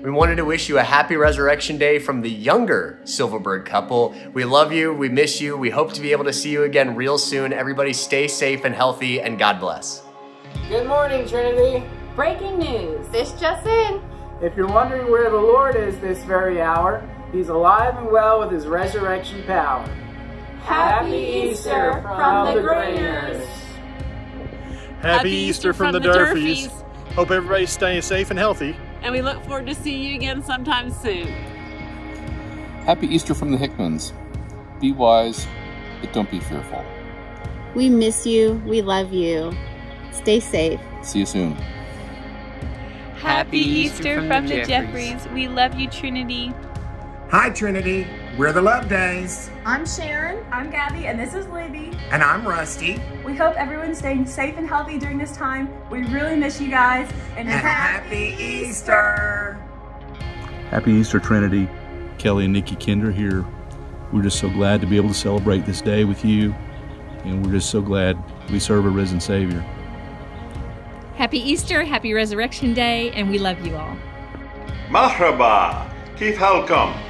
Hey, TCC. We wanted to wish you a happy Resurrection Day from the younger Silverberg couple. We love you. We miss you. We hope to be able to see you again real soon. Everybody stay safe and healthy, and God bless. Good morning, Trinity. Breaking news. This just in. If you're wondering where the Lord is this very hour, he's alive and well with his resurrection power. Happy Easter from the Grainers. Happy Easter from, the, Durfees. Hope everybody's staying safe and healthy. And we look forward to seeing you again sometime soon. Happy Easter from the Hickmans. Be wise, but don't be fearful. We miss you. We love you. Stay safe. See you soon. Happy Easter from, from the Jeffries. Jeffries. We love you, Trinity. Hi, Trinity. We're the Love Days. I'm Sharon. I'm Gabby, and this is Libby. And I'm Rusty. We hope everyone's staying safe and healthy during this time. We really miss you guys. And, and happy Easter. Happy Easter, Trinity. Kelly and Nikki Kinder here. We're just so glad to be able to celebrate this day with you. And we're just so glad we serve a risen Savior. Happy Easter, happy Resurrection Day, and we love you all. Mahraba, Keith Halcom.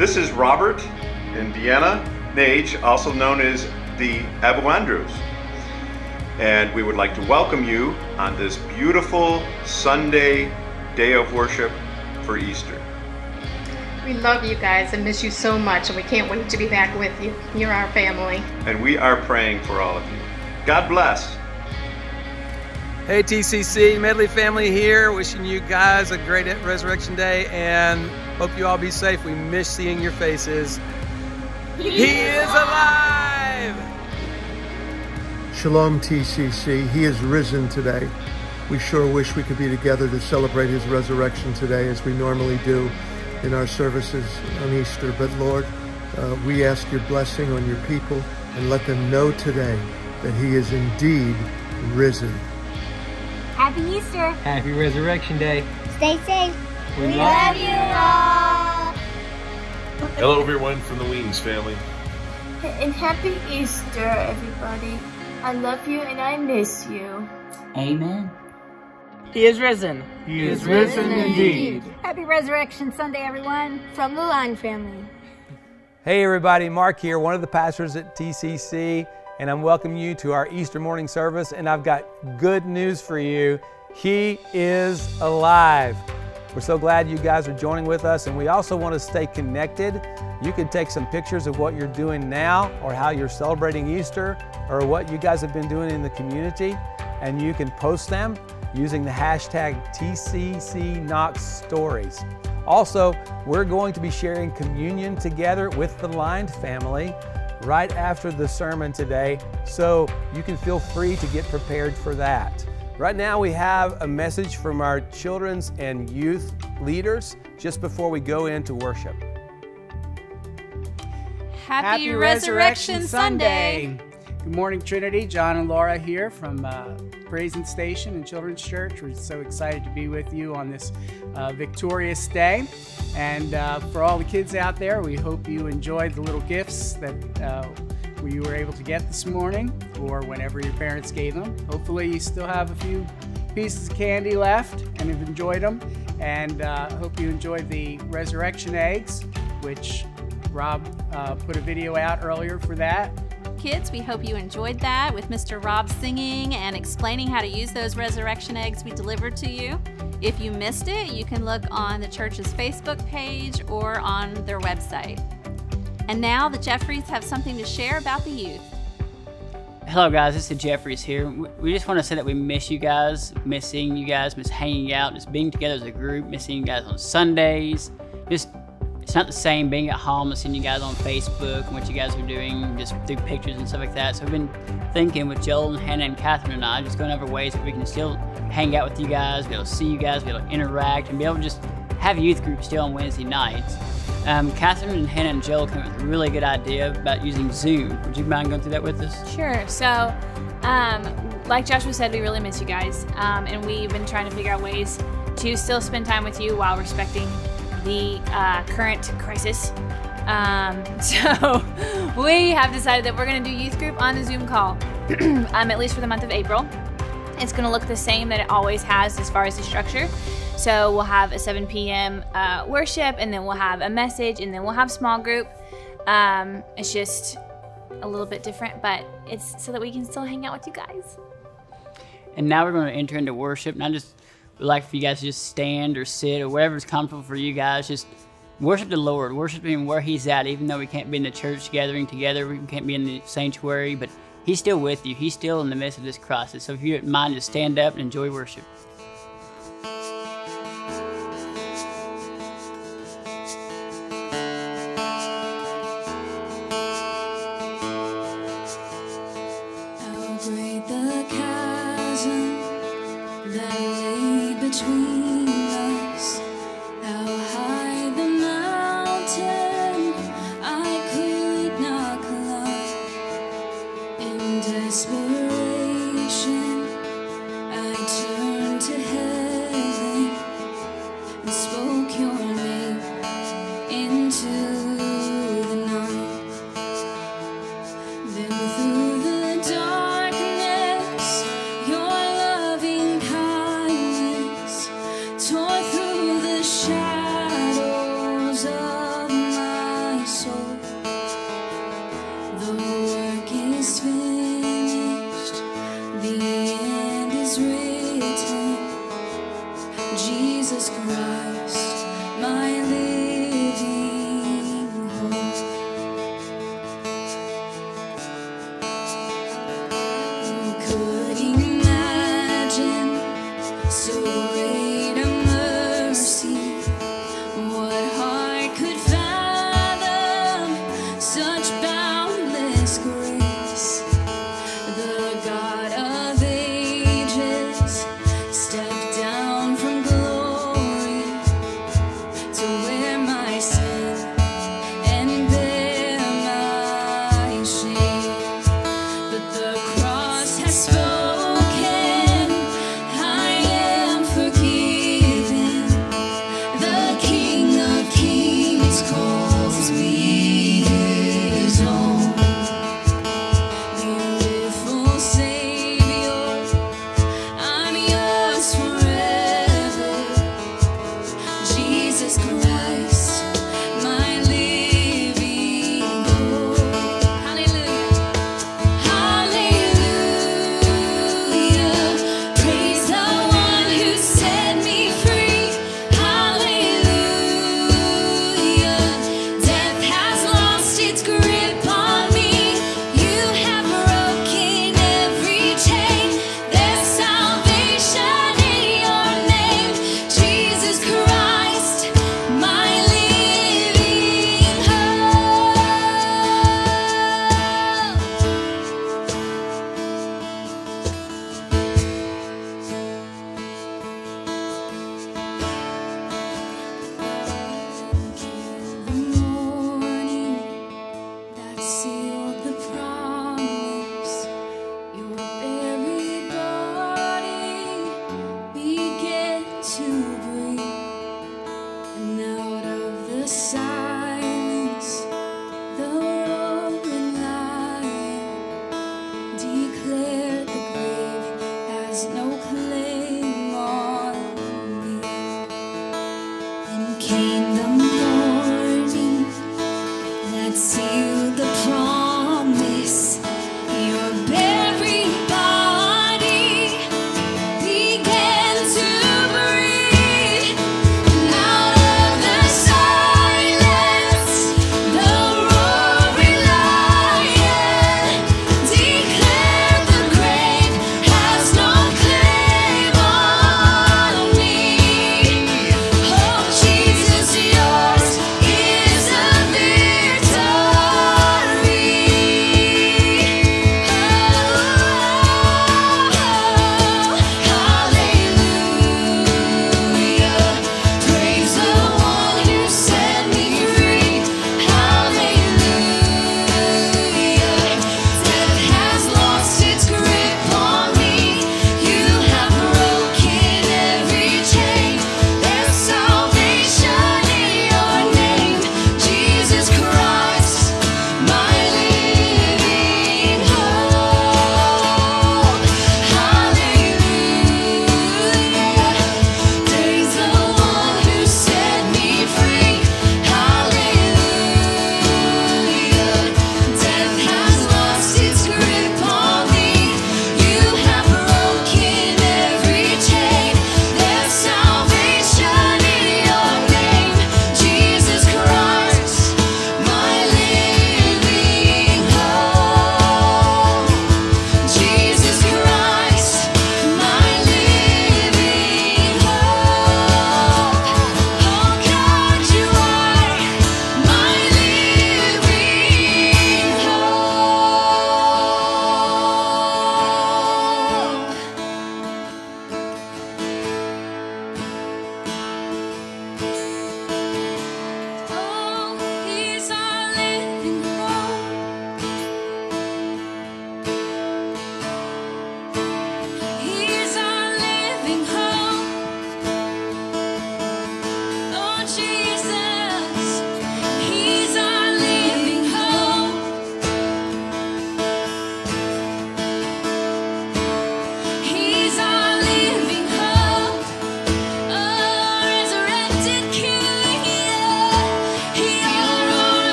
This is Robert in Vienna, Nage, also known as the Abu Andrews. And we would like to welcome you on this beautiful Sunday day of worship for Easter. We love you guys and miss you so much, and we can't wait to be back with you. You're our family. And we are praying for all of you. God bless. Hey TCC, Medley family here, wishing you guys a great Resurrection Day and hope you all be safe. We miss seeing your faces. He, he is alive! Shalom TCC, He is risen today. We sure wish we could be together to celebrate His resurrection today as we normally do in our services on Easter. But Lord, uh, we ask your blessing on your people and let them know today that He is indeed risen. Happy Easter. Happy Resurrection Day. Stay safe. We, we love, love, you all. Hello, everyone from the Weens family. And happy Easter, everybody. I love you and I miss you. Amen. He is risen. He is risen, risen indeed. indeed. Happy Resurrection Sunday, everyone, from the Line family. Hey, everybody. Mark here, one of the pastors at TCC and I'm welcoming you to our Easter morning service. And I've got good news for you. He is alive. We're so glad you guys are joining with us, and we also want to stay connected. You can take some pictures of what you're doing now, or how you're celebrating Easter, or what you guys have been doing in the community, and you can post them using the hashtag TCCKnoxStories. Also, we're going to be sharing communion together with the Lined family right after the sermon today, so you can feel free to get prepared for that. Right now, we have a message from our children's and youth leaders just before we go into worship. Happy, Happy Resurrection, Resurrection Sunday. Sunday. Good morning, Trinity. John and Laura here from uh, Brazen Station and Children's Church. We're so excited to be with you on this uh, victorious day. And uh, for all the kids out there, we hope you enjoyed the little gifts that uh, we were able to get this morning or whenever your parents gave them. Hopefully, you still have a few pieces of candy left and you've enjoyed them. And uh, hope you enjoyed the resurrection eggs, which Rob uh, put a video out earlier for that kids. We hope you enjoyed that with Mr. Rob singing and explaining how to use those resurrection eggs we delivered to you. If you missed it, you can look on the church's Facebook page or on their website. And now the Jeffries have something to share about the youth. Hello, guys. This is Jeffries here. We just want to say that we miss you guys, miss seeing you guys, miss hanging out, just being together as a group, missing you guys on Sundays, just it's not the same being at home and seeing you guys on Facebook and what you guys are doing, just through pictures and stuff like that. So I've been thinking with Joel and Hannah and Catherine and I, just going over ways that we can still hang out with you guys, be able to see you guys, be able to interact, and be able to just have a youth group still on Wednesday nights. Um, Catherine and Hannah and Joel came up with a really good idea about using Zoom. Would you mind going through that with us? Sure. So, um, like Joshua said, we really miss you guys, um, and we've been trying to figure out ways to still spend time with you while respecting the uh, current crisis. Um, so we have decided that we're going to do youth group on the Zoom call, um, at least for the month of April. It's going to look the same that it always has as far as the structure. So we'll have a 7 p.m. Uh, worship, and then we'll have a message, and then we'll have small group. Um, it's just a little bit different, but it's so that we can still hang out with you guys. And now we're going to enter into worship, not just would like for you guys to just stand or sit or whatever's comfortable for you guys. Just worship the Lord, worship Him where He's at, even though we can't be in the church gathering together, we can't be in the sanctuary, but He's still with you. He's still in the midst of this crisis. So if you don't mind, just stand up and enjoy worship.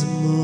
Was a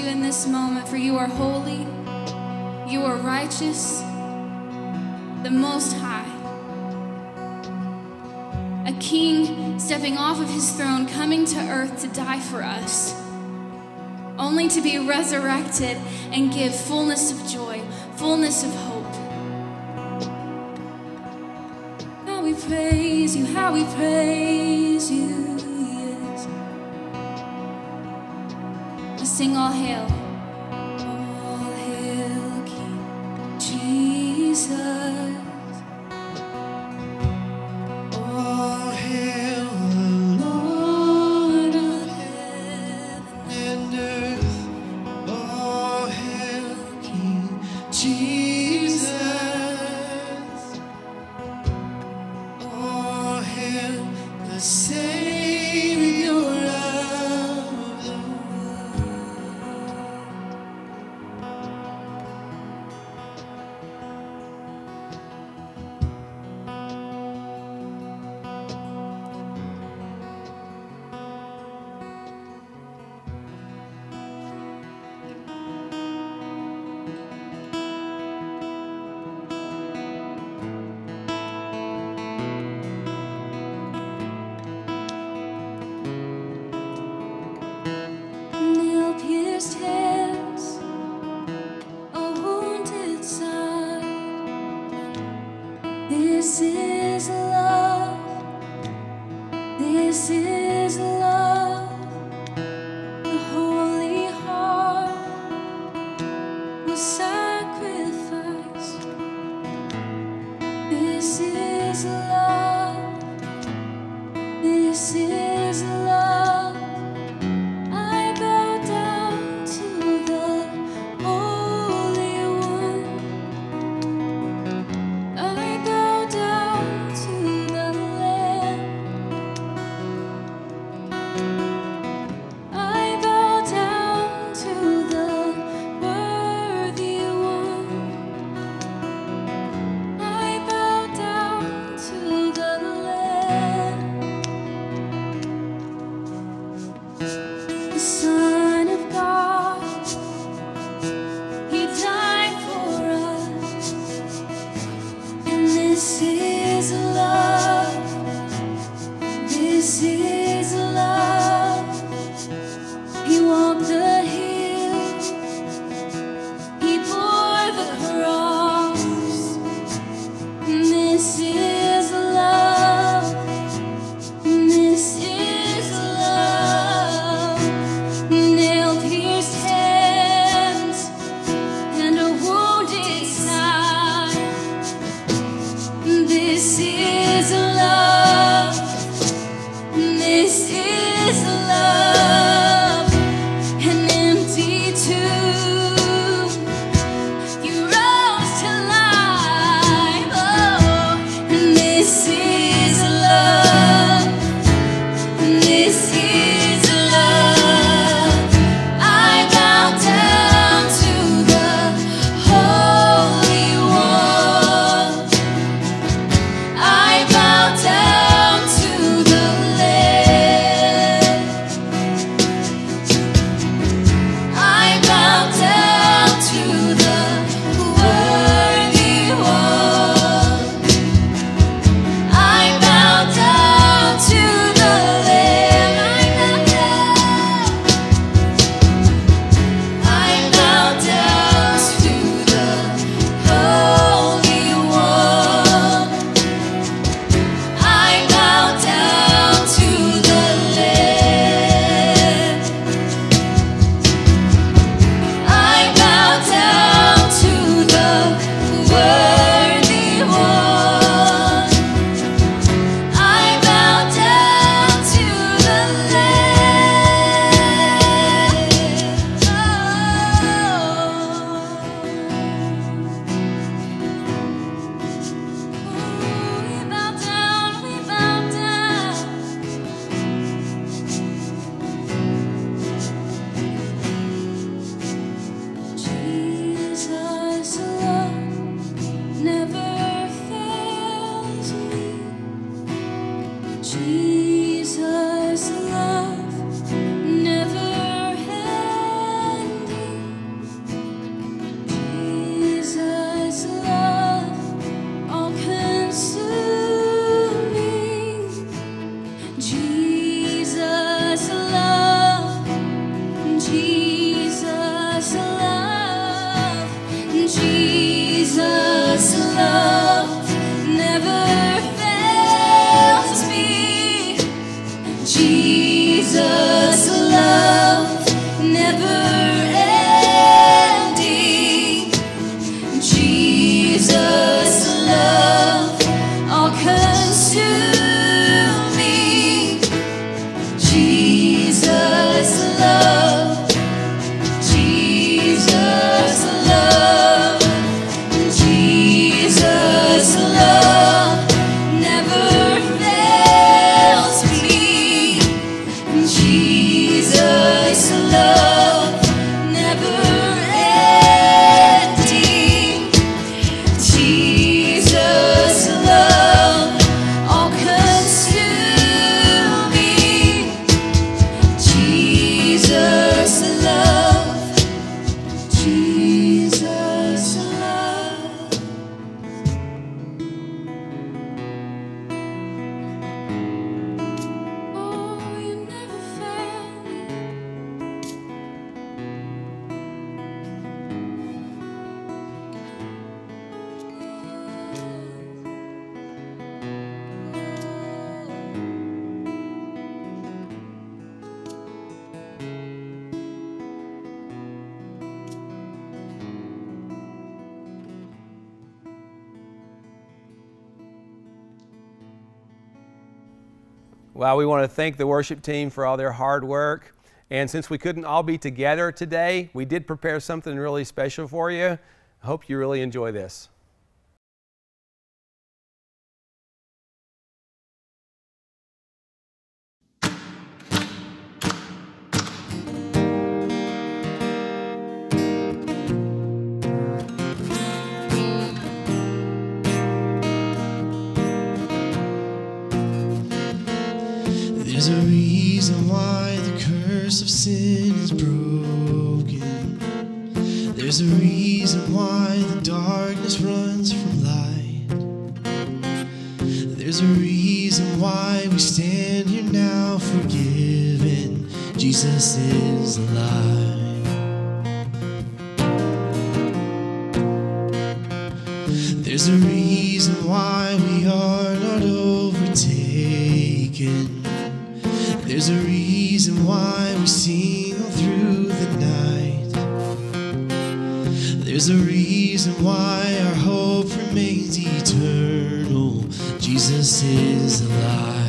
you in this moment, for you are holy, you are righteous, the Most High. A king stepping off of his throne, coming to earth to die for us, only to be resurrected and give fullness of joy, fullness of hope. How we praise you, how we praise you. Senhor réu. This is love. Well, we want to thank the worship team for all their hard work. And since we couldn't all be together today, we did prepare something really special for you. I hope you really enjoy this. A reason why the curse of sin is broken. There's a reason why the darkness runs from light. There's a reason why we stand here now forgiven. Jesus is alive. There's a reason why we are not overtaken. There's a reason why we sing all through the night. There's a reason why our hope remains eternal. Jesus is alive.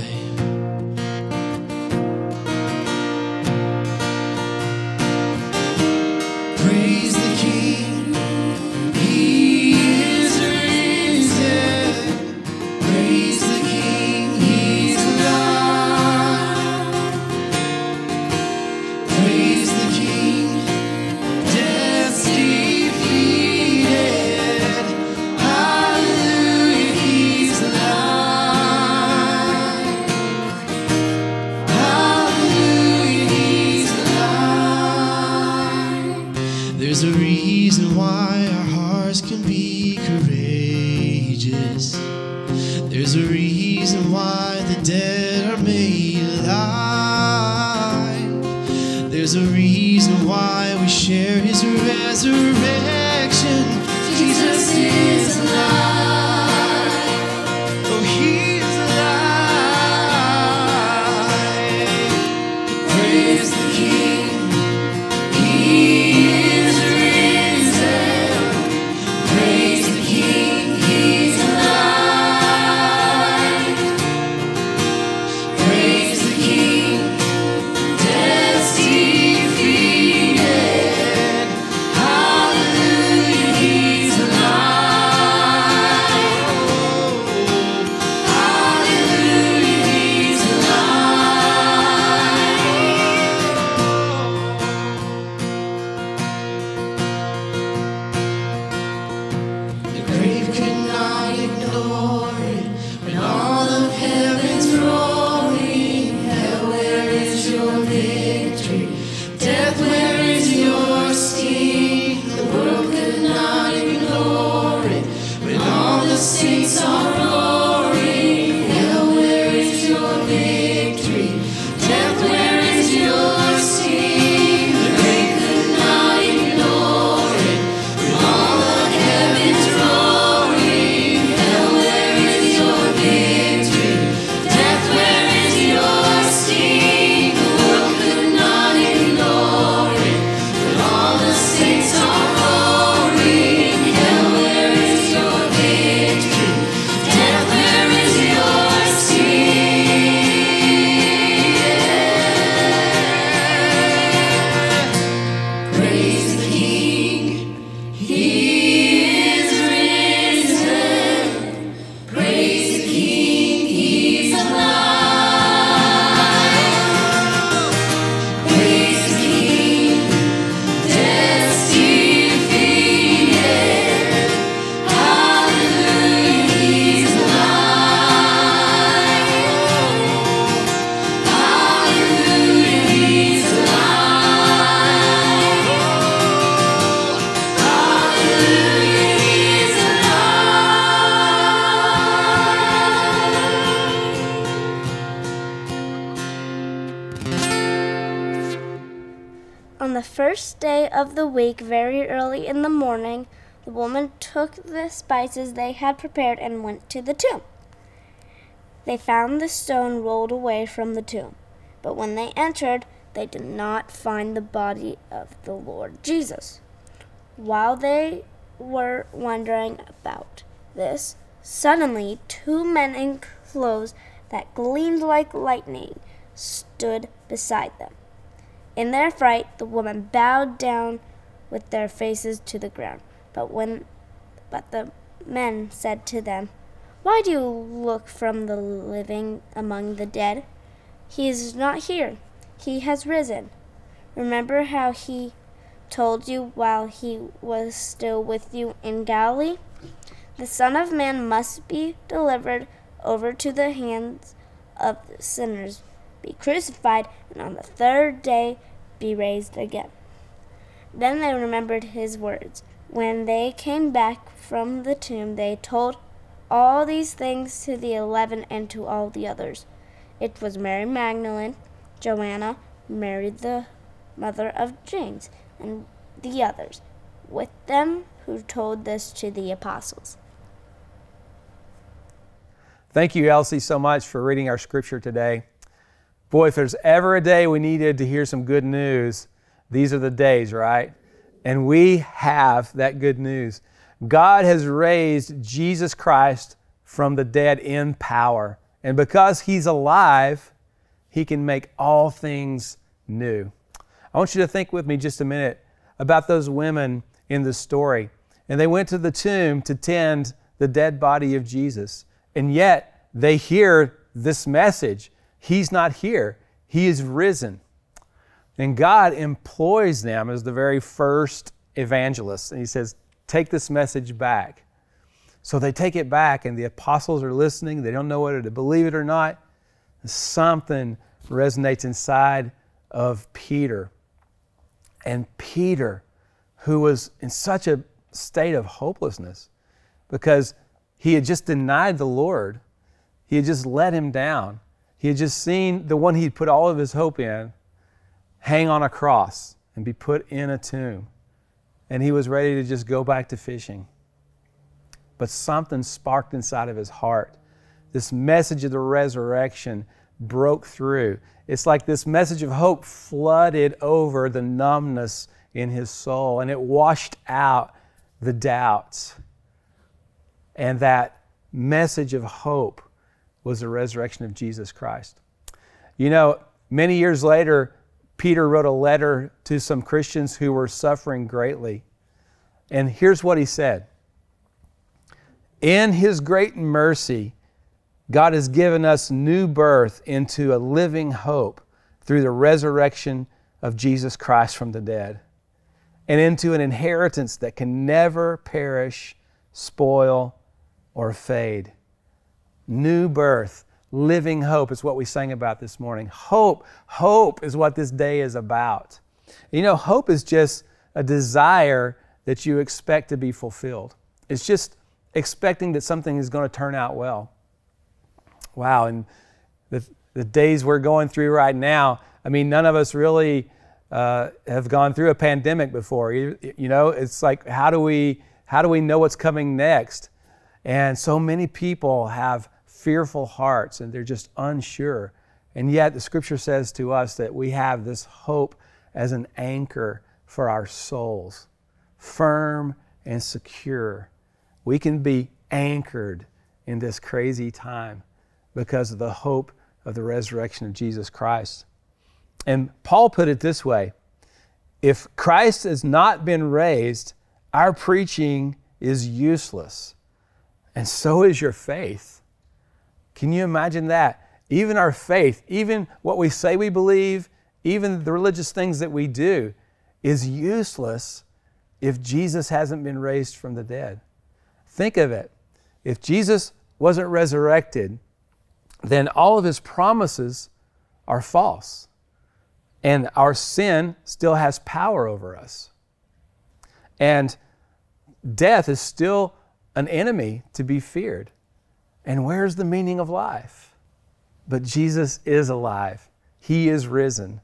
The spices they had prepared and went to the tomb. They found the stone rolled away from the tomb, but when they entered, they did not find the body of the Lord Jesus. While they were wondering about this, suddenly two men in clothes that gleamed like lightning stood beside them. In their fright, the women bowed down with their faces to the ground. But when but the men said to them, Why do you look from the living among the dead? He is not here. He has risen. Remember how he told you while he was still with you in Galilee? The Son of Man must be delivered over to the hands of the sinners, be crucified, and on the third day be raised again. Then they remembered his words. When they came back from the tomb, they told all these things to the eleven and to all the others. It was Mary Magdalene, Joanna, Mary the mother of James, and the others with them who told this to the apostles. Thank you, Elsie, so much for reading our scripture today. Boy, if there's ever a day we needed to hear some good news, these are the days, right? And we have that good news. God has raised Jesus Christ from the dead in power. And because He's alive, He can make all things new. I want you to think with me just a minute about those women in the story. And they went to the tomb to tend the dead body of Jesus. And yet they hear this message He's not here, He is risen. And God employs them as the very first evangelists. And He says, Take this message back. So they take it back, and the apostles are listening. They don't know whether to believe it or not. Something resonates inside of Peter. And Peter, who was in such a state of hopelessness because he had just denied the Lord, he had just let him down. He had just seen the one he'd put all of his hope in hang on a cross and be put in a tomb. And he was ready to just go back to fishing. But something sparked inside of his heart. This message of the resurrection broke through. It's like this message of hope flooded over the numbness in his soul and it washed out the doubts. And that message of hope was the resurrection of Jesus Christ. You know, many years later, Peter wrote a letter to some Christians who were suffering greatly. And here's what he said In his great mercy, God has given us new birth into a living hope through the resurrection of Jesus Christ from the dead and into an inheritance that can never perish, spoil, or fade. New birth, living hope is what we sang about this morning. Hope, hope is what this day is about. You know, hope is just a desire that you expect to be fulfilled. It's just expecting that something is going to turn out well. Wow, and the, the days we're going through right now, I mean, none of us really uh, have gone through a pandemic before. You, you know, it's like, how do we, how do we know what's coming next? And so many people have fearful hearts and they're just unsure. And yet, the scripture says to us that we have this hope as an anchor for our souls, firm and secure. We can be anchored in this crazy time because of the hope of the resurrection of Jesus Christ. And Paul put it this way if Christ has not been raised, our preaching is useless, and so is your faith. Can you imagine that? Even our faith, even what we say we believe, even the religious things that we do, is useless if Jesus hasn't been raised from the dead. Think of it. If Jesus wasn't resurrected, then all of his promises are false. And our sin still has power over us. And death is still an enemy to be feared. And where's the meaning of life? But Jesus is alive, He is risen.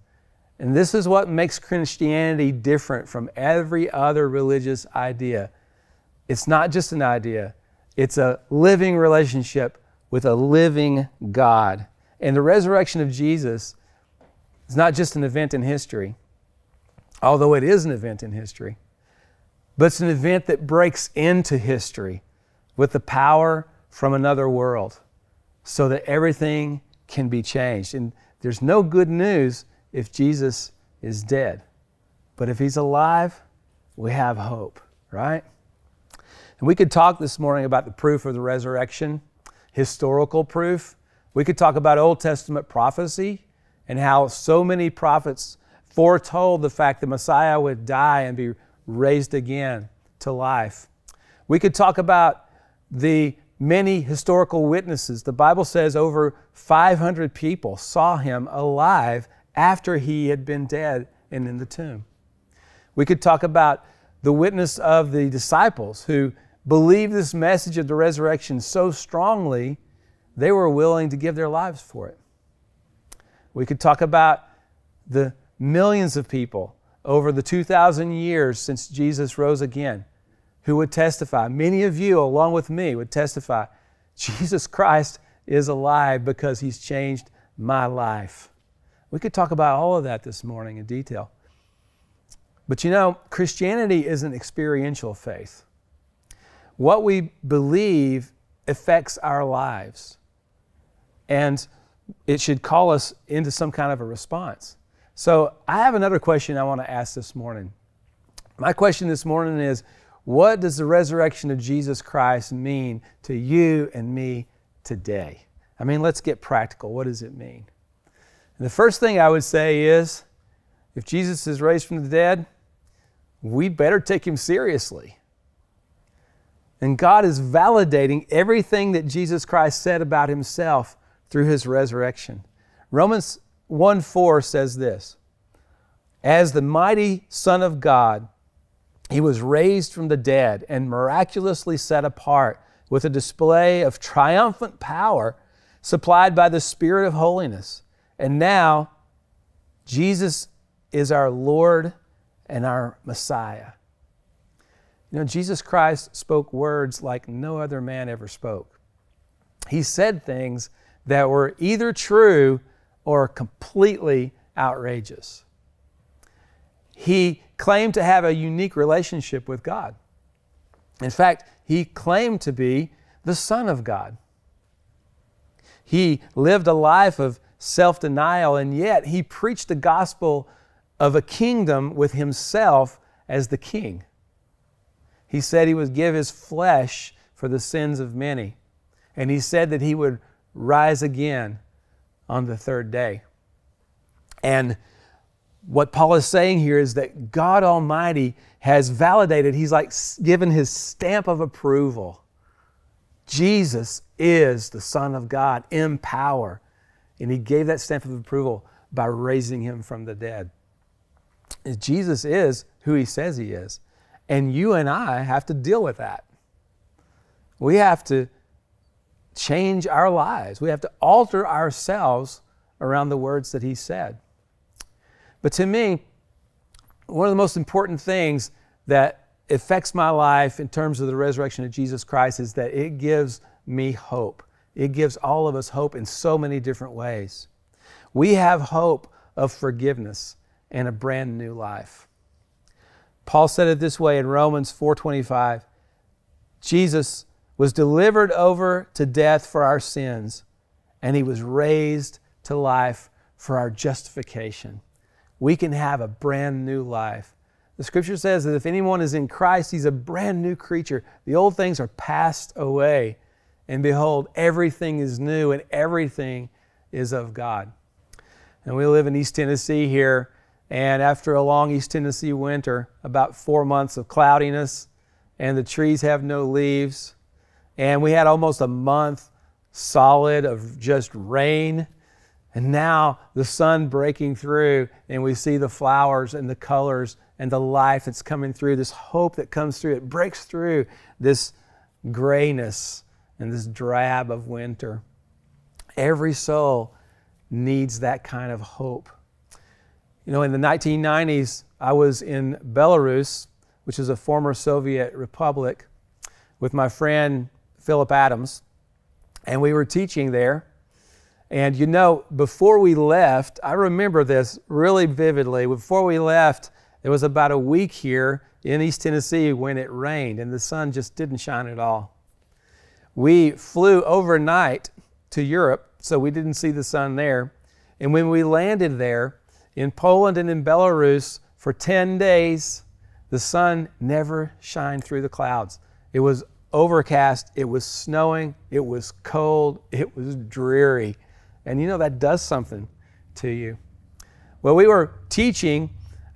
And this is what makes Christianity different from every other religious idea. It's not just an idea, it's a living relationship with a living God. And the resurrection of Jesus is not just an event in history, although it is an event in history, but it's an event that breaks into history with the power from another world. so that everything can be changed. And there's no good news if Jesus is dead. But if he's alive, we have hope, right? And we could talk this morning about the proof of the resurrection, historical proof. We could talk about Old Testament prophecy and how so many prophets foretold the fact that Messiah would die and be raised again to life. We could talk about the many historical witnesses. The Bible says over 500 people saw him alive after he had been dead and in the tomb. We could talk about the witness of the disciples who believed this message of the resurrection so strongly, they were willing to give their lives for it. We could talk about the millions of people over the 2,000 years since Jesus rose again who would testify. Many of you, along with me, would testify Jesus Christ is alive because he's changed my life. We could talk about all of that this morning in detail. But you know, Christianity is an experiential faith. What we believe affects our lives. And it should call us into some kind of a response. So I have another question I want to ask this morning. My question this morning is what does the resurrection of Jesus Christ mean to you and me today? I mean, let's get practical. What does it mean? And the first thing I would say is if Jesus is raised from the dead, we better take him seriously. And God is validating everything that Jesus Christ said about himself through his resurrection. Romans 1 4 says this As the mighty Son of God, he was raised from the dead and miraculously set apart with a display of triumphant power supplied by the Spirit of holiness. And now, Jesus is our Lord and our Messiah. You know, Jesus Christ spoke words like no other man ever spoke. He said things that were either true or completely outrageous. He claimed to have a unique relationship with God. In fact, he claimed to be the Son of God. He lived a life of self denial, and yet he preached the gospel of a kingdom with himself as the king. He said he would give his flesh for the sins of many, and he said that he would rise again on the third day. And what Paul is saying here is that God Almighty has validated, He's like given His stamp of approval. Jesus is the Son of God in power. And He gave that stamp of approval by raising Him from the dead. Jesus is who He says He is. And you and I have to deal with that. We have to change our lives, we have to alter ourselves around the words that He said. But to me, one of the most important things that affects my life in terms of the resurrection of Jesus Christ is that it gives me hope. It gives all of us hope in so many different ways. We have hope of forgiveness and a brand new life. Paul said it this way in Romans 4:25. Jesus was delivered over to death for our sins, and he was raised to life for our justification we can have a brand new life. The scripture says that if anyone is in Christ, he's a brand new creature. The old things are passed away, and behold, everything is new and everything is of God. And we live in East Tennessee here, and after a long East Tennessee winter, about four months of cloudiness, and the trees have no leaves, and we had almost a month solid of just rain and now the sun breaking through, and we see the flowers and the colors and the life that's coming through, this hope that comes through. It breaks through this grayness and this drab of winter. Every soul needs that kind of hope. You know, in the 1990s, I was in Belarus, which is a former Soviet republic, with my friend Philip Adams, and we were teaching there. And you know, before we left, I remember this really vividly. Before we left, it was about a week here in East Tennessee when it rained and the sun just didn't shine at all. We flew overnight to Europe, so we didn't see the sun there. And when we landed there in Poland and in Belarus for 10 days, the sun never shined through the clouds. It was overcast, it was snowing, it was cold, it was dreary. And you know, that does something to you. Well, we were teaching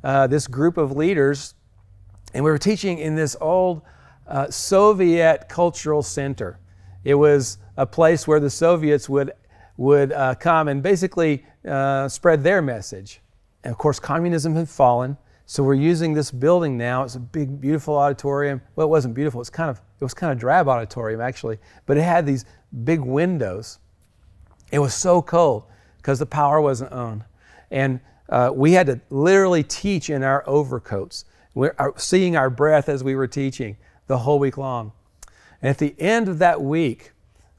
uh, this group of leaders, and we were teaching in this old uh, Soviet cultural center. It was a place where the Soviets would, would uh, come and basically uh, spread their message. And of course, communism had fallen. So we're using this building now. It's a big, beautiful auditorium. Well, it wasn't beautiful. It's kind of it was kind of drab auditorium actually, but it had these big windows. It was so cold because the power wasn't on, and uh, we had to literally teach in our overcoats, we're seeing our breath as we were teaching the whole week long. And at the end of that week,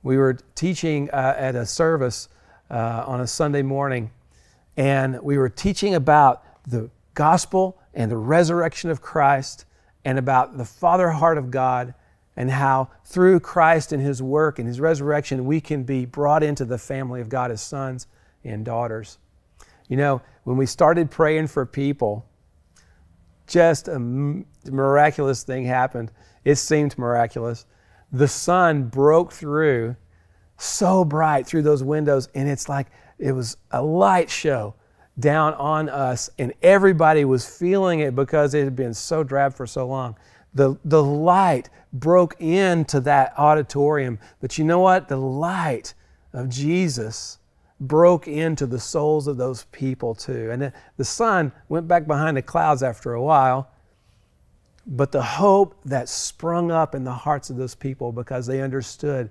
we were teaching uh, at a service uh, on a Sunday morning, and we were teaching about the gospel and the resurrection of Christ and about the Father heart of God and how through Christ and His work and His resurrection, we can be brought into the family of God as sons and daughters. You know, when we started praying for people, just a miraculous thing happened. It seemed miraculous. The sun broke through so bright through those windows, and it's like it was a light show down on us, and everybody was feeling it because it had been so drab for so long. The, the light broke into that auditorium, but you know what? The light of Jesus broke into the souls of those people too. And the, sun went back behind the clouds after a while, but the hope that sprung up in the hearts of those people because they understood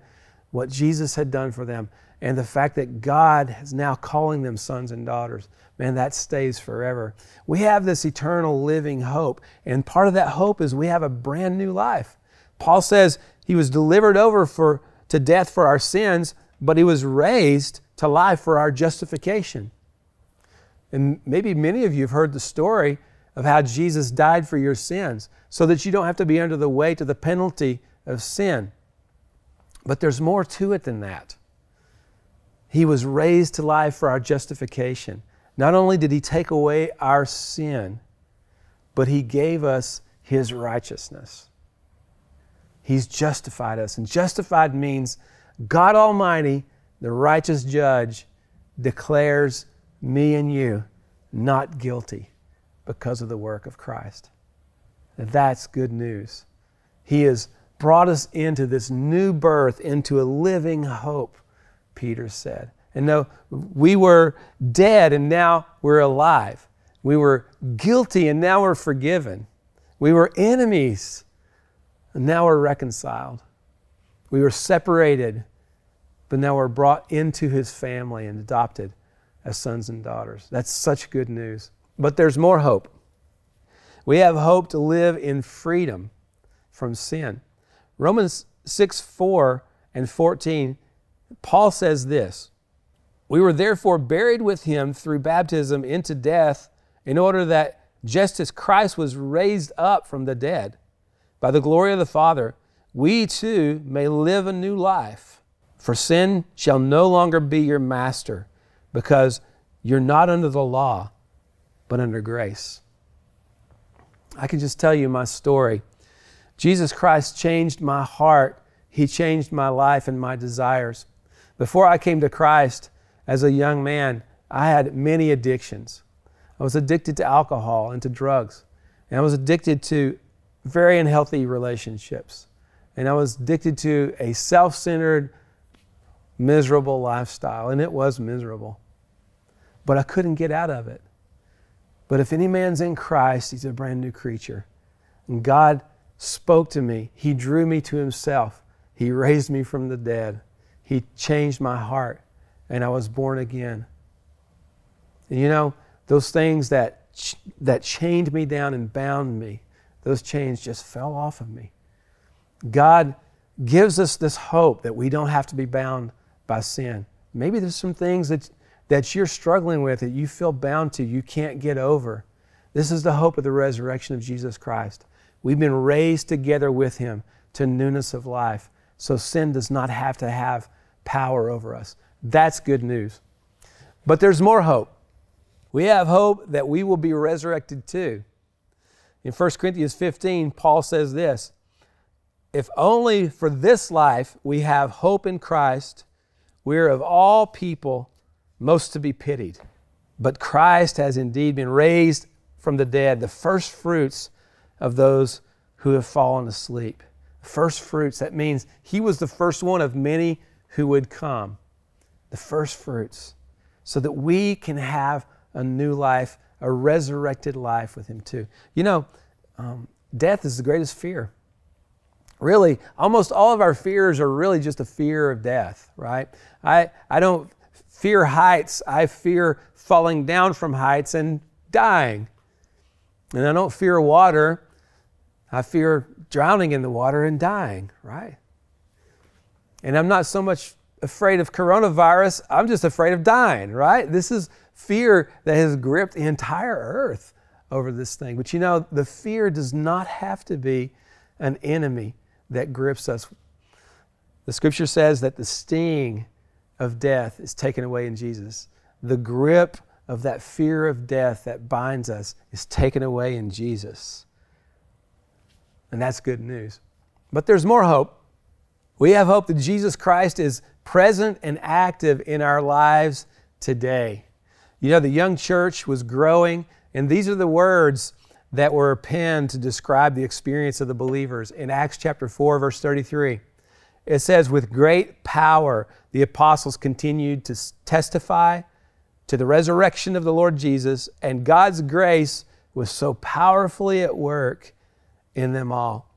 what Jesus had done for them and the fact that God is now calling them sons and daughters, man, that stays forever. We have this eternal living hope, and part of that hope is we have a brand new life. Paul says he was delivered over for, to death for our sins, but he was raised to life for our justification. And maybe many of you have heard the story of how Jesus died for your sins so that you don't have to be under the weight of the penalty of sin. But there's more to it than that. He was raised to life for our justification. Not only did He take away our sin, but He gave us His righteousness. He's justified us. And justified means God Almighty, the righteous judge, declares me and you not guilty because of the work of Christ. That's good news. He has brought us into this new birth, into a living hope Peter said. And no, we were dead and now we're alive. We were guilty and now we're forgiven. We were enemies and now we're reconciled. We were separated, but now we're brought into his family and adopted as sons and daughters. That's such good news. But there's more hope. We have hope to live in freedom from sin. Romans 6 4 and 14 Paul says this We were therefore buried with him through baptism into death, in order that just as Christ was raised up from the dead by the glory of the Father, we too may live a new life. For sin shall no longer be your master, because you're not under the law, but under grace. I can just tell you my story. Jesus Christ changed my heart. He changed my life and my desires. Before I came to Christ as a young man, I had many addictions. I was addicted to alcohol and to drugs. And I was addicted to very unhealthy relationships. And I was addicted to a self centered, miserable lifestyle. And it was miserable. But I couldn't get out of it. But if any man's in Christ, he's a brand new creature. And God spoke to me, He drew me to Himself, He raised me from the dead. He changed my heart, and I was born again. And you know, those things that, that chained me down and bound me, those chains just fell off of me. God gives us this hope that we don't have to be bound by sin. Maybe there's some things that, that you're struggling with that you feel bound to, you can't get over. This is the hope of the resurrection of Jesus Christ. We've been raised together with Him to newness of life. So sin does not have to have power over us. That's good news. But there's more hope. We have hope that we will be resurrected too. In 1 Corinthians 15, Paul says this If only for this life we have hope in Christ, we are of all people most to be pitied. But Christ has indeed been raised from the dead, the first fruits of those who have fallen asleep. First fruits, that means he was the first one of many who would come. The first fruits. So that we can have a new life, a resurrected life with him too. You know, um, death is the greatest fear. Really, almost all of our fears are really just a fear of death, right? I, I don't fear heights, I fear falling down from heights and dying. And I don't fear water, I fear drowning in the water and dying, right? And I'm not so much afraid of coronavirus, I'm just afraid of dying, right? This is fear that has gripped the entire earth over this thing. But you know, the fear does not have to be an enemy that grips us. The scripture says that the sting of death is taken away in Jesus. The grip of that fear of death that binds us is taken away in Jesus. And that's good news. But there's more hope. We have hope that Jesus Christ is present and active in our lives today. You know, the young church was growing, and these are the words that were penned to describe the experience of the believers in Acts chapter 4, verse 33. It says, With great power, the apostles continued to testify to the resurrection of the Lord Jesus, and God's grace was so powerfully at work in them all.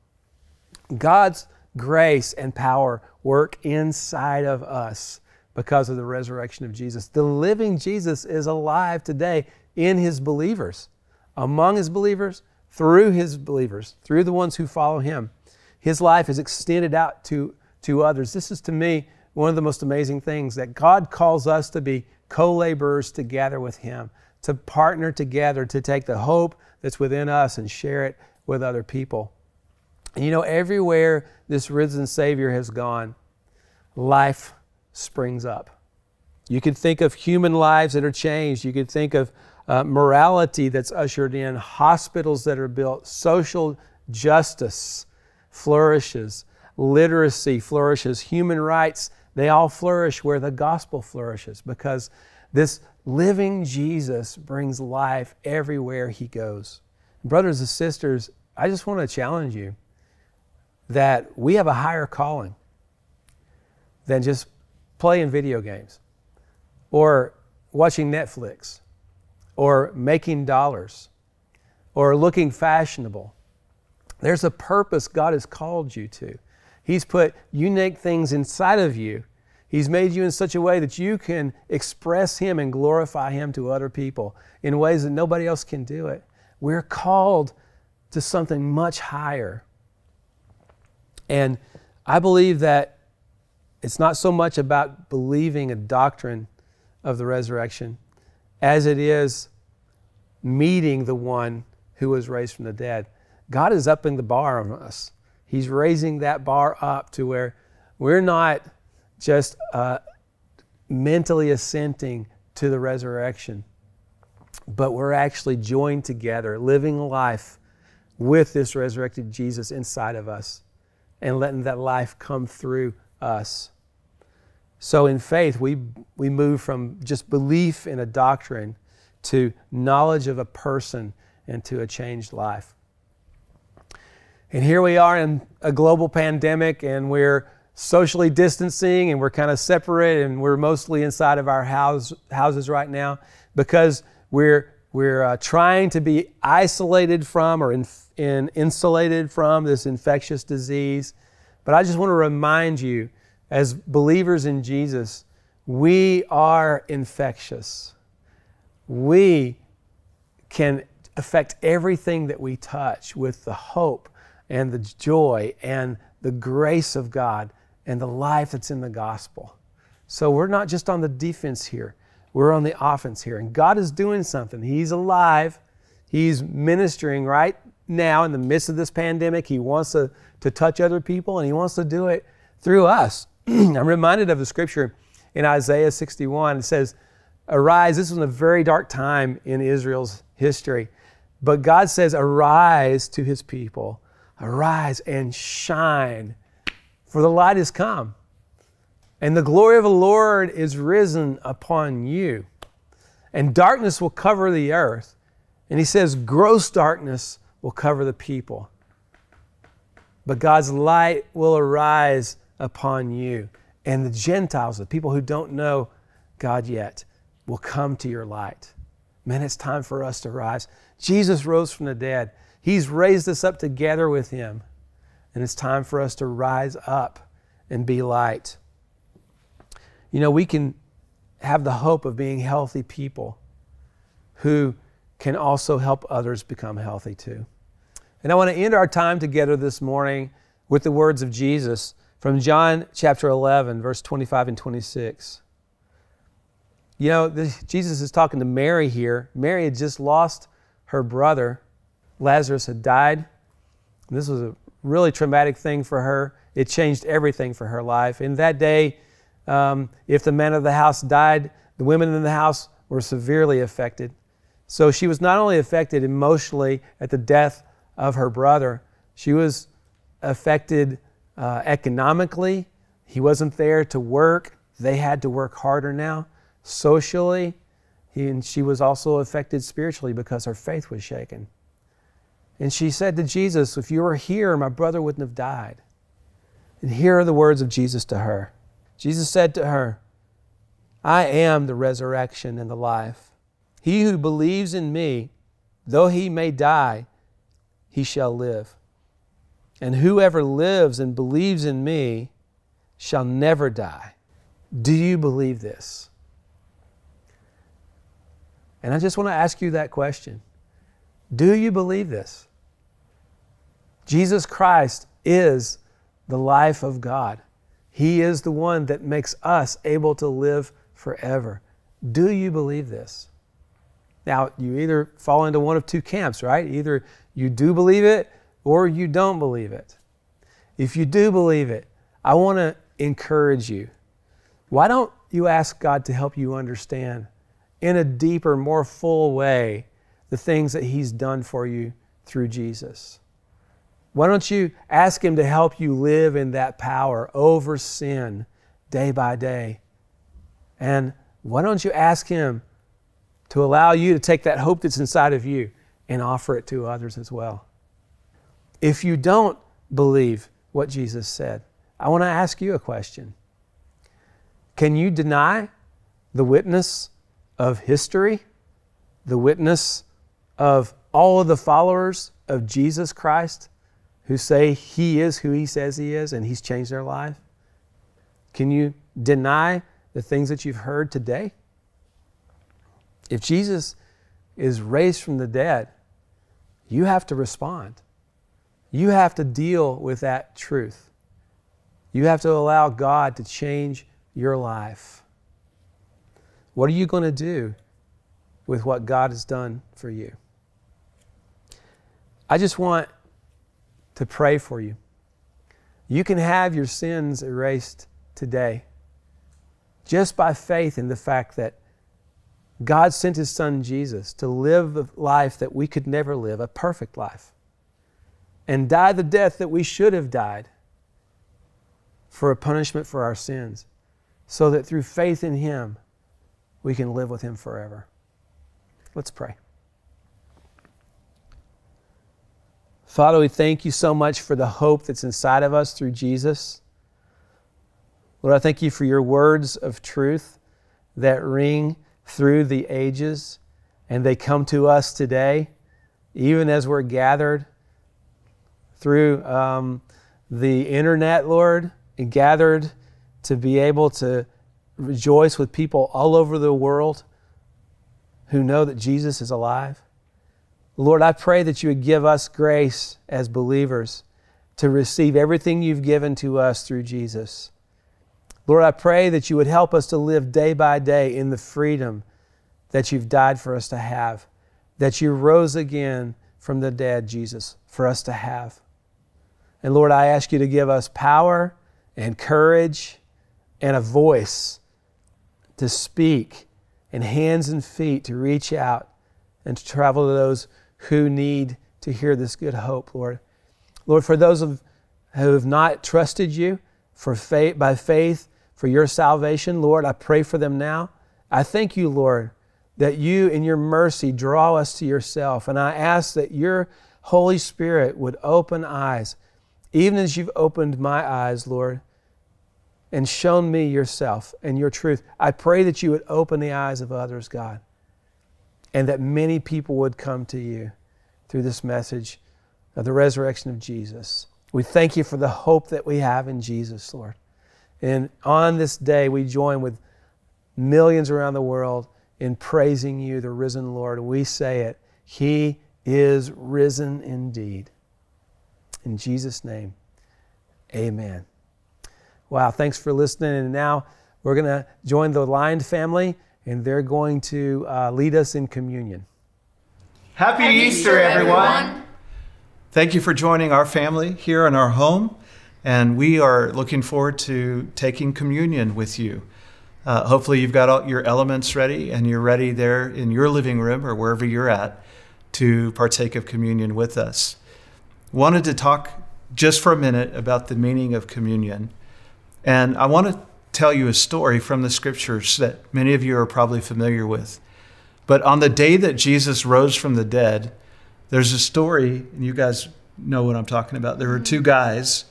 God's grace and power work inside of us because of the resurrection of Jesus. The living Jesus is alive today in his believers, among his believers, through his believers, through the ones who follow him. His life is extended out to, to others. This is to me one of the most amazing things that God calls us to be co laborers together with him, to partner together to take the hope that's within us and share it with other people. And you know, everywhere this risen Savior has gone, life springs up. You could think of human lives that are changed. You could think of uh, morality that's ushered in, hospitals that are built, social justice flourishes, literacy flourishes, human rights, they all flourish where the gospel flourishes because this living Jesus brings life everywhere he goes. Brothers and sisters, I just want to challenge you that we have a higher calling than just playing video games or watching Netflix or making dollars or looking fashionable. There's a purpose God has called you to. He's put unique things inside of you. He's made you in such a way that you can express Him and glorify Him to other people in ways that nobody else can do it. We're called to something much higher. And I believe that it's not so much about believing a doctrine of the resurrection as it is meeting the one who was raised from the dead. God is upping the bar on us. He's raising that bar up to where we're not just uh, mentally assenting to the resurrection, but we're actually joined together, living life with this resurrected Jesus inside of us and letting that life come through us. So in faith, we, we move from just belief in a doctrine to knowledge of a person and to a changed life. And here we are in a global pandemic, and we're socially distancing and we're kind of separated, and we're mostly inside of our house, houses right now because we're, we're uh, trying to be isolated from or in, in insulated from this infectious disease. But I just want to remind you, as believers in Jesus, we are infectious. We can affect everything that we touch with the hope and the joy and the grace of God and the life that's in the gospel. So we're not just on the defense here, we're on the offense here. And God is doing something. He's alive, He's ministering right now in the midst of this pandemic. He wants to, to touch other people and He wants to do it through us. I'm reminded of the scripture in Isaiah 61. It says, Arise. This was a very dark time in Israel's history. But God says, Arise to his people. Arise and shine, for the light is come, and the glory of the Lord is risen upon you. And darkness will cover the earth. And he says, Gross darkness will cover the people. But God's light will arise upon you. And the Gentiles, the people who don't know God yet, will come to your light. Man, it's time for us to rise. Jesus rose from the dead. He's raised us up together with Him. And it's time for us to rise up and be light. You know, we can have the hope of being healthy people who can also help others become healthy too. And I want to end our time together this morning with the words of Jesus from John chapter 11, verse 25 and 26. You know, this, Jesus is talking to Mary here. Mary had just lost her brother. Lazarus had died. This was a really traumatic thing for her. It changed everything for her life. In that day, um, if the men of the house died, the women in the house were severely affected. So she was not only affected emotionally at the death of her brother, she was affected uh, economically. He wasn't there to work. They had to work harder now. Socially, he, and she was also affected spiritually because her faith was shaken. And she said to Jesus, If you were here, my brother wouldn't have died. And here are the words of Jesus to her Jesus said to her, I am the resurrection and the life. He who believes in me, though he may die, he shall live. And whoever lives and believes in me shall never die. Do you believe this? And I just want to ask you that question. Do you believe this? Jesus Christ is the life of God. He is the one that makes us able to live forever. Do you believe this? Now, you either fall into one of two camps, right? Either you do believe it or you don't believe it. If you do believe it, I want to encourage you. Why don't you ask God to help you understand in a deeper, more full way the things that He's done for you through Jesus? Why don't you ask Him to help you live in that power over sin day by day? And why don't you ask Him to allow you to take that hope that's inside of you and offer it to others as well? If you don't believe what Jesus said, I want to ask you a question. Can you deny the witness of history, the witness of all of the followers of Jesus Christ who say he is who he says he is and he's changed their life? Can you deny the things that you've heard today? If Jesus is raised from the dead, you have to respond. You have to deal with that truth. You have to allow God to change your life. What are you going to do with what God has done for you? I just want to pray for you. You can have your sins erased today just by faith in the fact that God sent His Son Jesus to live a life that we could never live, a perfect life and die the death that we should have died for a punishment for our sins, so that through faith in Him, we can live with Him forever. Let's pray. Father, we thank you so much for the hope that's inside of us through Jesus. Lord, I thank you for your words of truth that ring through the ages and they come to us today, even as we're gathered through um, the internet, Lord, and gathered to be able to rejoice with people all over the world who know that Jesus is alive. Lord, I pray that you would give us grace as believers to receive everything you've given to us through Jesus. Lord, I pray that you would help us to live day by day in the freedom that you've died for us to have, that you rose again from the dead, Jesus, for us to have. And Lord, I ask you to give us power and courage and a voice to speak and hands and feet to reach out and to travel to those who need to hear this good hope, Lord. Lord, for those of, who have not trusted you for faith, by faith for your salvation, Lord, I pray for them now. I thank you, Lord, that you in your mercy draw us to yourself. And I ask that your Holy Spirit would open eyes, even as you've opened my eyes, Lord, and shown me yourself and your truth. I pray that you would open the eyes of others, God, and that many people would come to you through this message of the resurrection of Jesus. We thank you for the hope that we have in Jesus, Lord. And on this day, we join with millions around the world in praising you, the risen Lord. We say it He is risen indeed. In Jesus' name, amen. Wow, thanks for listening. And now we're going to join the Lined family, and they're going to uh, lead us in communion. Happy, Happy Easter, everyone. Thank you for joining our family here in our home. And we are looking forward to taking communion with you. Uh, hopefully, you've got all your elements ready and you're ready there in your living room or wherever you're at to partake of communion with us. Wanted to talk just for a minute about the meaning of communion. And I want to tell you a story from the scriptures that many of you are probably familiar with. But on the day that Jesus rose from the dead, there's a story, and you guys know what I'm talking about. There were two guys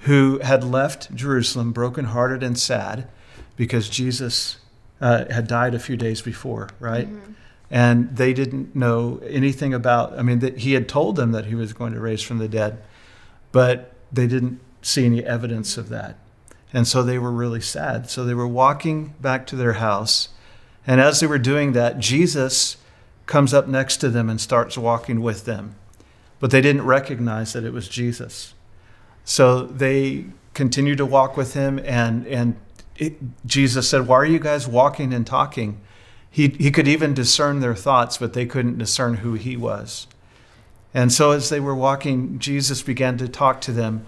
who had left Jerusalem brokenhearted and sad because Jesus uh, had died a few days before, right? Mm-hmm. And they didn't know anything about, I mean, that he had told them that he was going to raise from the dead, but they didn't see any evidence of that. And so they were really sad. So they were walking back to their house. And as they were doing that, Jesus comes up next to them and starts walking with them. But they didn't recognize that it was Jesus. So they continued to walk with him, and, and it, Jesus said, Why are you guys walking and talking? He, he could even discern their thoughts, but they couldn't discern who he was. And so as they were walking, Jesus began to talk to them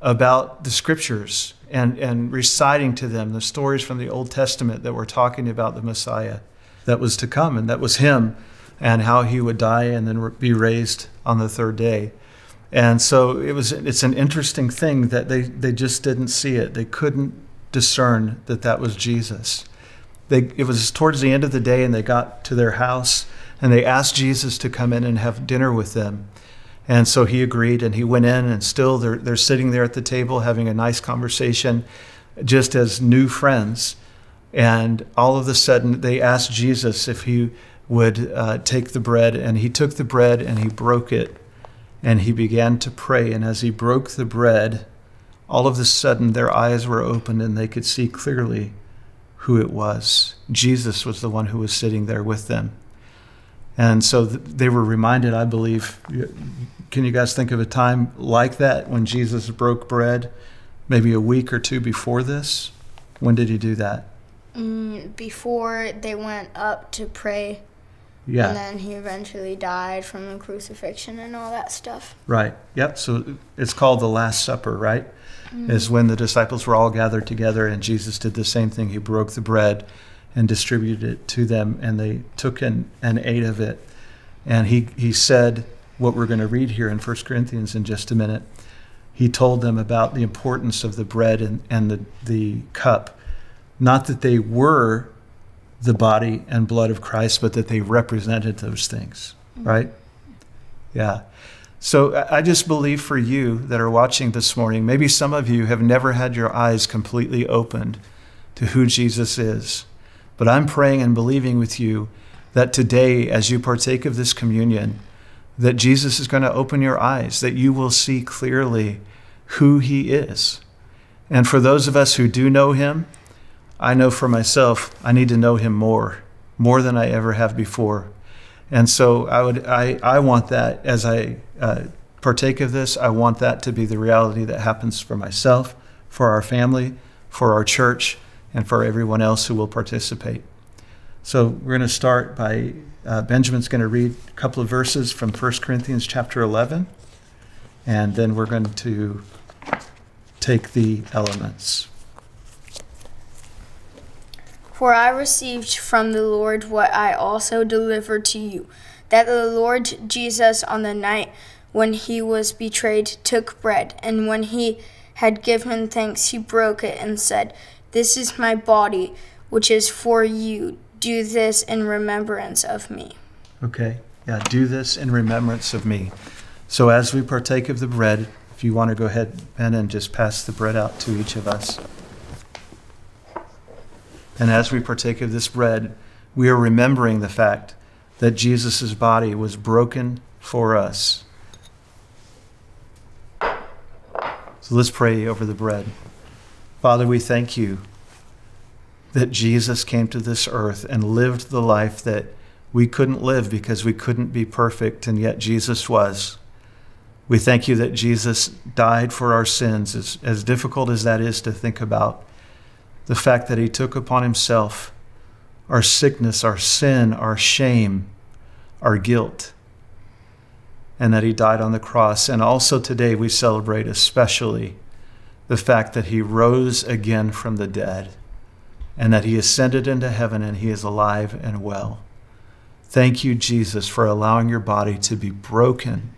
about the scriptures and, and reciting to them the stories from the Old Testament that were talking about the Messiah that was to come, and that was him, and how he would die and then be raised on the third day. And so it was it's an interesting thing that they, they just didn't see it. They couldn't discern that that was Jesus. They, it was towards the end of the day, and they got to their house, and they asked Jesus to come in and have dinner with them. And so he agreed, and he went in, and still they're, they're sitting there at the table having a nice conversation, just as new friends. And all of a sudden, they asked Jesus if he would uh, take the bread, and he took the bread and he broke it and he began to pray. And as he broke the bread, all of a sudden their eyes were opened and they could see clearly who it was. Jesus was the one who was sitting there with them. And so they were reminded, I believe. Can you guys think of a time like that when Jesus broke bread, maybe a week or two before this? When did he do that? Mm, before they went up to pray yeah. And then he eventually died from the crucifixion and all that stuff. Right. Yep. So it's called the Last Supper, right? Mm-hmm. Is when the disciples were all gathered together and Jesus did the same thing. He broke the bread and distributed it to them, and they took and, and ate of it. And he, he said what we're going to read here in 1 Corinthians in just a minute. He told them about the importance of the bread and, and the, the cup. Not that they were the body and blood of Christ, but that they represented those things, mm-hmm. right? Yeah. So I just believe for you that are watching this morning, maybe some of you have never had your eyes completely opened to who Jesus is. But I'm praying and believing with you that today, as you partake of this communion, that Jesus is going to open your eyes, that you will see clearly who he is. And for those of us who do know him, I know for myself, I need to know him more, more than I ever have before. And so I would, I, I want that as I uh, partake of this, I want that to be the reality that happens for myself, for our family, for our church, and for everyone else who will participate. So we're going to start by uh, Benjamin's going to read a couple of verses from 1 Corinthians chapter 11, and then we're going to take the elements. For I received from the Lord what I also delivered to you that the Lord Jesus, on the night when he was betrayed, took bread, and when he had given thanks, he broke it and said, This is my body, which is for you. Do this in remembrance of me. Okay. Yeah, do this in remembrance of me. So as we partake of the bread, if you want to go ahead, Ben, and just pass the bread out to each of us. And as we partake of this bread, we are remembering the fact that Jesus' body was broken for us. So let's pray over the bread. Father, we thank you that Jesus came to this earth and lived the life that we couldn't live because we couldn't be perfect, and yet Jesus was. We thank you that Jesus died for our sins, as, as difficult as that is to think about. The fact that he took upon himself our sickness, our sin, our shame, our guilt, and that he died on the cross. And also today we celebrate especially the fact that he rose again from the dead and that he ascended into heaven and he is alive and well. Thank you, Jesus, for allowing your body to be broken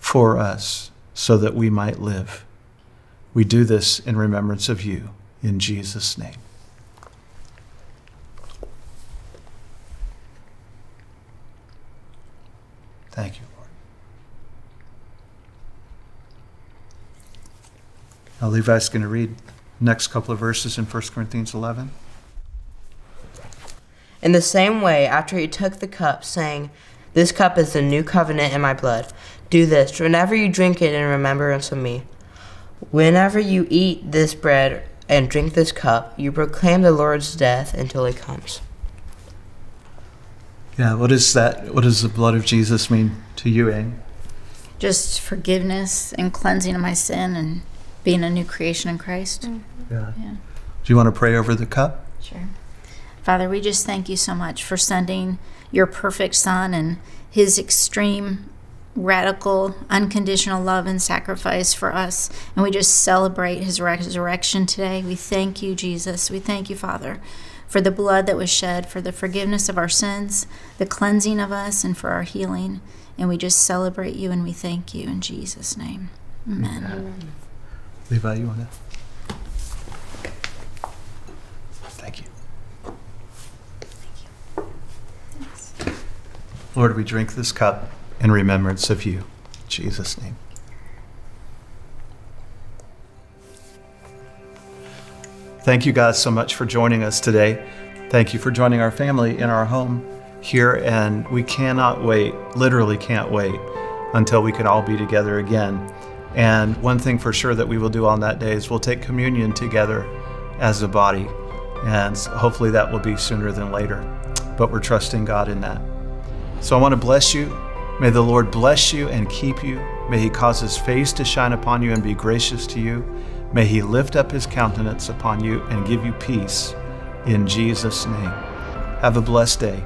for us so that we might live. We do this in remembrance of you, in Jesus' name. Thank you, Lord. Now, Levi's going to read next couple of verses in 1 Corinthians 11. In the same way, after he took the cup, saying, This cup is the new covenant in my blood. Do this whenever you drink it in remembrance of me. Whenever you eat this bread and drink this cup, you proclaim the Lord's death until he comes. Yeah, what is that? What does the blood of Jesus mean to you, Ang? Just forgiveness and cleansing of my sin and being a new creation in Christ. Mm-hmm. Yeah. Yeah. Do you want to pray over the cup? Sure. Father, we just thank you so much for sending your perfect Son and his extreme, radical, unconditional love and sacrifice for us. And we just celebrate his resurrection today. We thank you, Jesus. We thank you, Father, for the blood that was shed, for the forgiveness of our sins, the cleansing of us, and for our healing. And we just celebrate you and we thank you in Jesus' name. Amen. Amen. Levi, you want to? Thank you. Lord, we drink this cup in remembrance of you. In Jesus' name. Thank you guys so much for joining us today. Thank you for joining our family in our home here, and we cannot wait, literally can't wait, until we can all be together again. And one thing for sure that we will do on that day is we'll take communion together as a body, and hopefully that will be sooner than later. But we're trusting God in that. So I want to bless you. May the Lord bless you and keep you. May he cause his face to shine upon you and be gracious to you. May he lift up his countenance upon you and give you peace in Jesus' name. Have a blessed day.